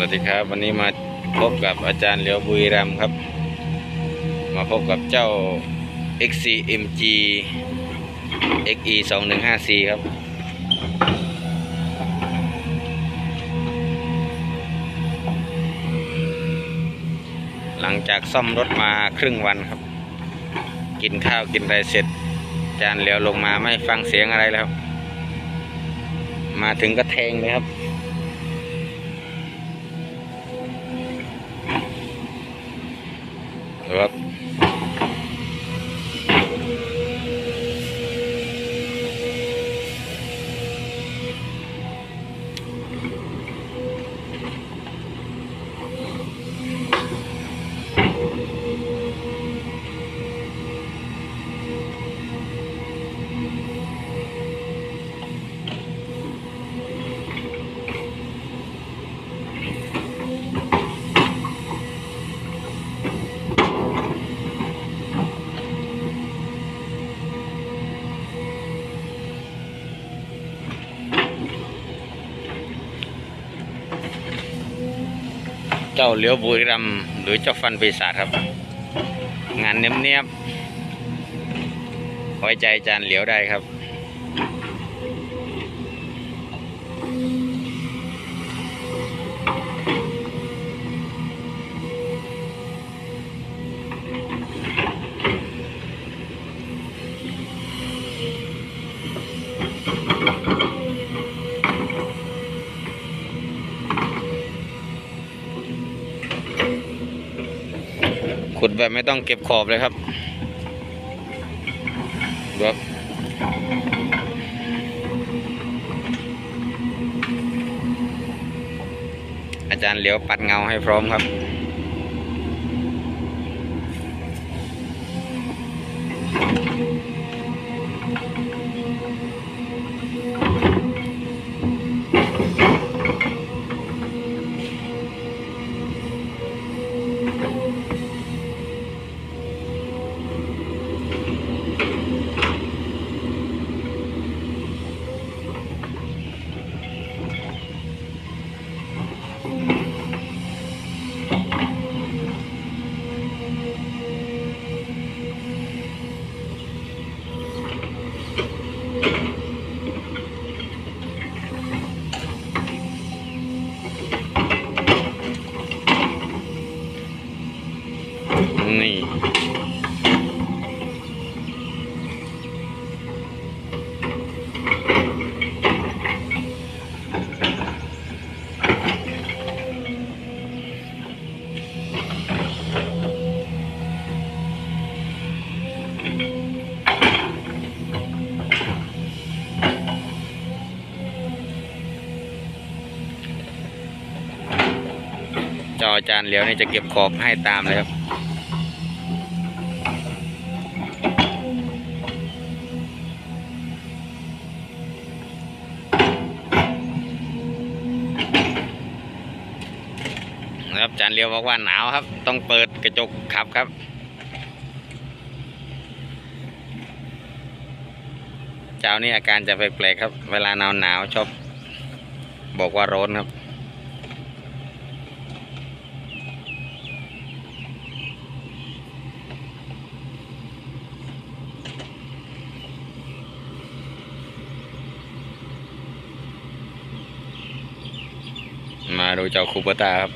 สวัสดีครับ วันนี้มาพบกับอาจารย์เหลียวบุรีรัมครับ มาพบกับเจ้า XCMG XE 2 1 5 4ครับ หลังจากซ่อมรถมาครึ่งวันครับ กินข้าวกินอะไรเสร็จ อาจารย์เหลียวลงมาไม่ฟังเสียงอะไรแล้ว มาถึงก็แทงเลยครับ ครับ เจ้าเหลียวบุรีรัมหรือเจ้าฟันปีศาจครับ งานเนียบๆไว้ใจจานเหลียวได้ครับ ขุดแบบไม่ต้องเก็บขอบเลยครับดูครับอาจารย์เหลียวปัดเงาให้พร้อมครับ นี่จอจารย์เหลียวนี่จะเก็บขอบให้ตามเลยครับ ครับอาจารย์เลียวบอกว่าหนาวครับ ต้องเปิดกระจกขับครับเจ้านี่อาการจะแปลกๆครับ เวลาหนาวหนาวชอบบอกว่าร้อนครับ มาดูเจ้าคูเปอร์ตาครับ